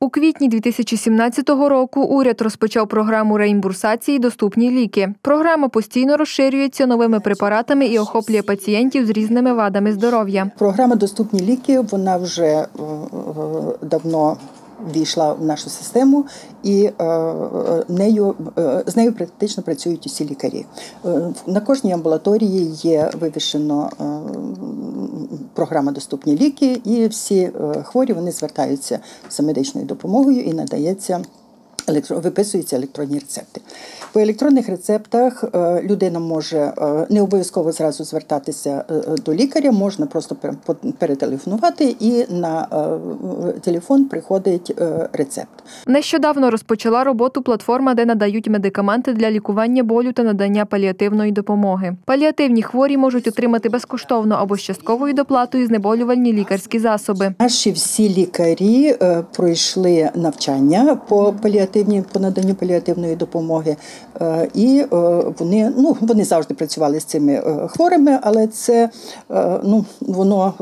У квітні 2017 року уряд розпочав програму реімбурсації Доступні ліки. Програма постійно розширюється новими препаратами і охоплює пацієнтів з різними вадами здоров'я. Програма Доступні ліки вона вже е, е, давно війшла в нашу систему, і е, нею з нею практично працюють усі лікарі. На кожній амбулаторії є вивішено програма Доступні ліки, і всі е, хворі вони звертаються за медичною допомогою і надається. Електро- Виписуються електронні рецепти. По електронних рецептах е, людина може е, не обов'язково зразу звертатися е, до лікаря, можна просто пер- перетелефонувати, і на телефон приходить рецепт. Нещодавно розпочала роботу платформа, де надають медикаменти для лікування болю та надання паліативної допомоги. Паліативні хворі можуть отримати безкоштовно або з частковою доплатою знеболювальні лікарські засоби. Наші всі лікарі пройшли навчання по паліативній по наданню паліативної допомоги, е, і е, вони ну вони завжди працювали з цими е, хворими, але це ну воно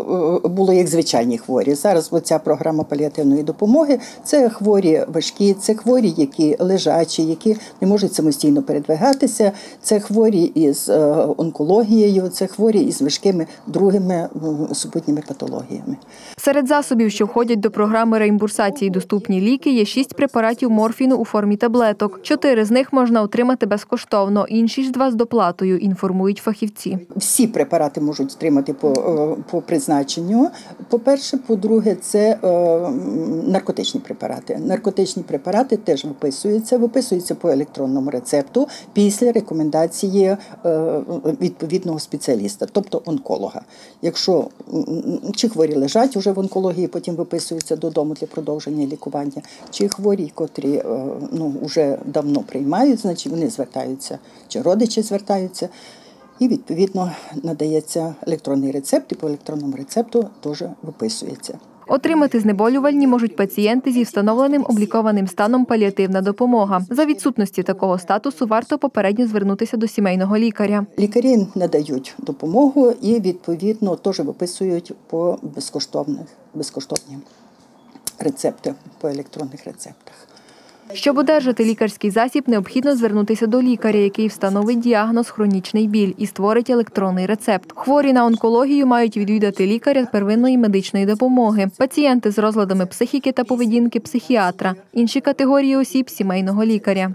було як звичайні хворі. Зараз оця програма паліативної допомоги це хворі важкі, це хворі, які лежачі, які не можуть самостійно передвигатися. Це хворі із онкологією, це хворі із важкими другими супутніми патологіями. Серед засобів, що входять до програми реімбурсації доступні ліки, є шість препаратів морфіну у формі таблеток. Чотири з них можна отримати безкоштовно, інші ж два з доплатою, інформують фахівці. Всі препарати можуть отримати по, е, по призначенню. По-перше, по-друге, це е, наркотичні препарати. Наркотичні препарати теж виписуються, виписуються по електронному рецепту після рекомендації е, відповідного спеціаліста, тобто онколога. Якщо чи хворі лежать уже в онкології, потім виписуються додому для продовження лікування, чи хворі, котрі ну, вже давно приймають, значить вони звертаються, чи родичі звертаються. І відповідно надається електронний рецепт, і по електронному рецепту теж виписується. Отримати знеболювальні можуть пацієнти зі встановленим облікованим станом паліативна допомога. За відсутності такого статусу варто попередньо звернутися до сімейного лікаря. Лікарі надають допомогу і відповідно теж виписують по безкоштовних безкоштовні рецепти по електронних рецептах. Щоб одержати лікарський засіб, необхідно звернутися до лікаря, який встановить діагноз хронічний біль і створить електронний рецепт. Хворі на онкологію мають відвідати лікаря первинної медичної допомоги, пацієнти з розладами психіки та поведінки психіатра, інші категорії осіб сімейного лікаря.